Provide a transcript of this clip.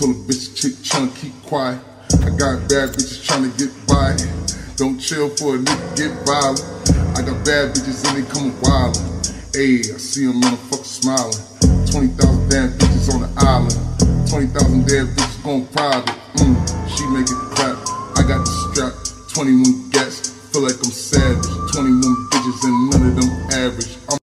Told a bitch chick tryna keep quiet. I got bad bitches tryna get by. Don't chill for a nigga get violent. I got bad bitches and they coming wild. Ayy, I see a motherfucker smiling. 20,000 damn bitches on the island. 20,000 damn bitches going private. Mm, she make it clap. I got the strap. 21 gats. Feel like I'm savage. 21 bitches and none of them average.